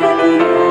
Kaliya.